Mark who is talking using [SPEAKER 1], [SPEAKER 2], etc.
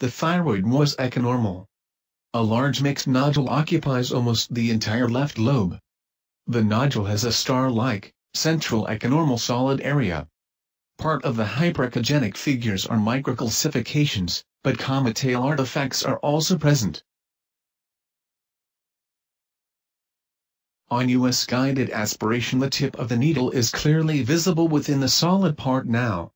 [SPEAKER 1] the thyroid was echonormal. A large mixed nodule occupies almost the entire left lobe. The nodule has a star-like, central echonormal solid area. Part of the hyperechogenic figures are microcalcifications, but comet-tail artifacts are also present. On US guided aspiration the tip of the needle is clearly visible within the solid part now.